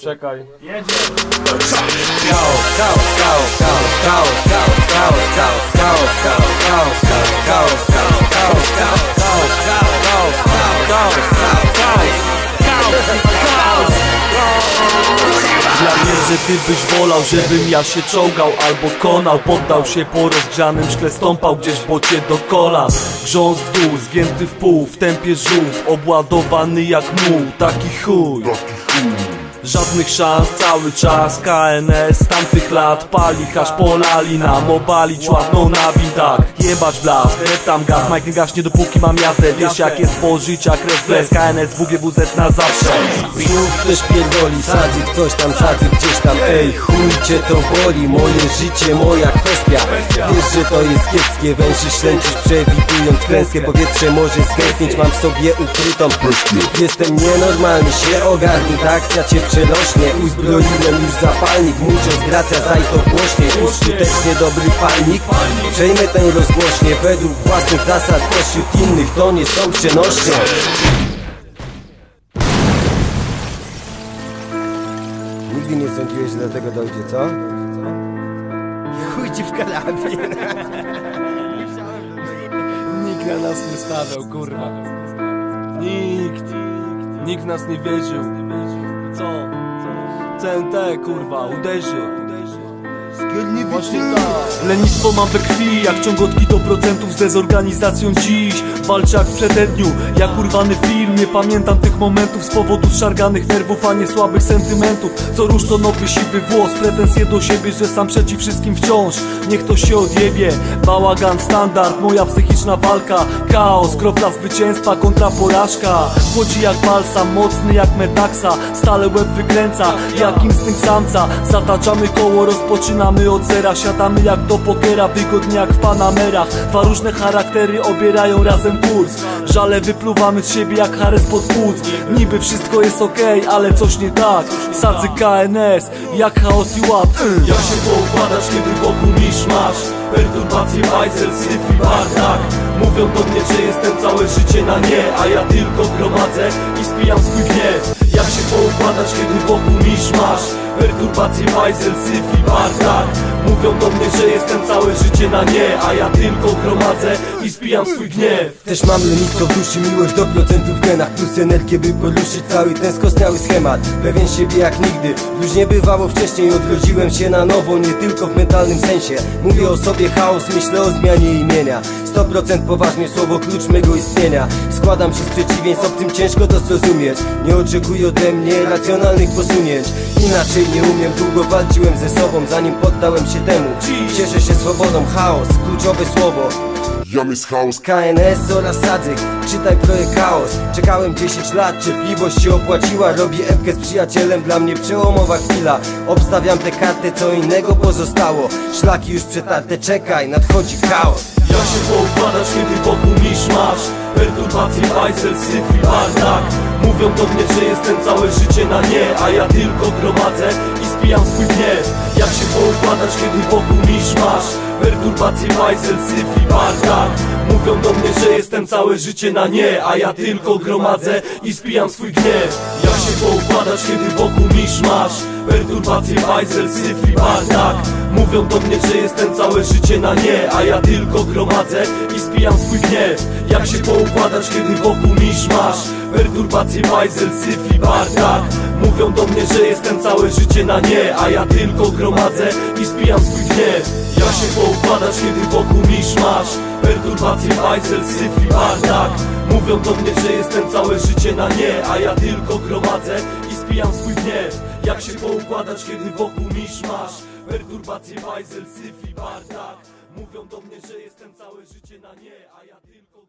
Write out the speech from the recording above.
Czekaj. Ja wiem, że ty byś wolał, żebym ja się czołgał albo konał Poddał się po rozgrzanym szkle, stąpał gdzieś w bocie do kolan Grząs w dół, zgięty w pół, w tempie żółw Obładowany jak muł, taki chuj Żadnych szans, cały czas KNS z tamtych lat Pali aż polali nam, obalić ładną na wintach Jebać blask, rep tam gaz, Mike nie gaśnie dopóki mam jazdę. Wiesz jak jest po życia, krew bez KNS, WGWZ na zawsze. Znów ktoś pierdoli, sadzik coś tam, sadzik gdzieś tam. Ej, chuj cię to boli, moje życie, moja kwestia. Wiesz, że to jest kiepskie, węszy ślęczysz przewidując klęskę Powietrze może zgęstnieć, mam w sobie ukrytą. Jestem nienormalny, się ogarnij, ta akcja cię przenośnie Uzbroiłem już zapalnik, mówiąc gracja, daj to głośniej Użytecznie dobry palnik, przejmę tę rozgłośnię Według własnych zasad, pośród innych to nie są przenośnie Nigdy nie sądziłeś, że do tego dojdzie, co? Chuj ci w karabin. Nikt na nas nie stawiał, kurwa Nikt Nikt nas nie wierzył? CNT, kurwa, uderzy Właśnie tak. Lenistwo mam we krwi, jak ciągotki do procentów z dezorganizacją dziś. Walczę jak w przededniu, jak urwany film. Nie pamiętam tych momentów z powodu szarganych nerwów, a nie słabych sentymentów. Co rusz to nowy siwy włos, pretensje do siebie, że sam przeciw wszystkim wciąż. Niech to się odjebie, bałagan standard, moja psychiczna walka. Chaos, kropla zwycięstwa kontra porażka. Chłodzi jak balsam, mocny jak metaksa Stale łeb wykręca, jak instynkt samca. Zataczamy koło, rozpoczynamy od zera Siadamy jak do pokera, wygodnie jak w Panamerach Dwa różne charaktery obierają razem kurs. Żale wypluwamy z siebie jak Harris pod płuc. Niby wszystko jest okej, ale coś nie tak. Sadzy KNS, jak chaos i ład. Jak się poukładać, kiedy wokół misz masz? Perturbacje, bajzel, syf i bardak. Mówią do mnie, że jestem całe życie na nie A ja tylko gromadzę i spijam swój gniew Poukładać, kiedy wokół misz masz Perturbacje, bajzel, syf i bardak Mówią do mnie, że jestem całe życie na nie A ja tylko gromadzę i spijam swój gniew. Też mam lenistwo w duszy, miłość do procentów w genach Plus energię, by poruszyć cały ten skostniały schemat. Pewien siebie jak nigdy, już nie bywało wcześniej Odrodziłem się na nowo, nie tylko w mentalnym sensie. Mówię o sobie chaos, myślę o zmianie imienia. 100% poważnie słowo klucz mego istnienia. Składam się z przeciwieństw, obcym ciężko to zrozumieć. Nie oczekuj ode mnie racjonalnych posunięć. Inaczej nie umiem, długo walczyłem ze sobą Zanim poddałem się temu. Cieszę się swobodą, chaos, kluczowe słowo. Jam jest chaos, KNS oraz Sadzyk, czytaj projekt Chaos. Czekałem 10 lat, cierpliwość się opłaciła. Robię epkę z przyjacielem, dla mnie przełomowa chwila. Obstawiam tę kartę, co innego pozostało. Szlaki już przetarte, czekaj, nadchodzi chaos Jak się poukładać, kiedy wokół misz masz. Perturbacje, bajzel, syf i bardak. Mówią do mnie, że jestem całe życie na nie A ja tylko gromadzę i spijam swój gniew. Jak się poukładać, kiedy wokół misz masz. Perturbacje, bajzel, syf i bardak. Mówią do mnie, że jestem całe życie na nie A ja tylko gromadzę i spijam swój gniew. Jak się poukładać, kiedy wokół misz masz. Perturbacje, bajzel, syf i bardak. Mówią do mnie, że jestem całe życie na nie A ja tylko gromadzę i spijam swój gniew. Jak się poukładać, kiedy wokół misz masz? Perturbacje, bajzel, syf i bardak. Mówią do mnie, że jestem całe życie na nie A ja tylko gromadzę i spijam swój gniew. Jak się poukładać, kiedy wokół misz masz? Perturbacje, bajzel, syf i bardak. Mówią do mnie, że jestem całe życie na nie A ja tylko gromadzę i spijam swój gniew. Jak się poukładać, kiedy wokół misz masz? Perturbacje, bajzel, syf i bardak. Mówią do mnie, że jestem całe życie na nie A ja tylko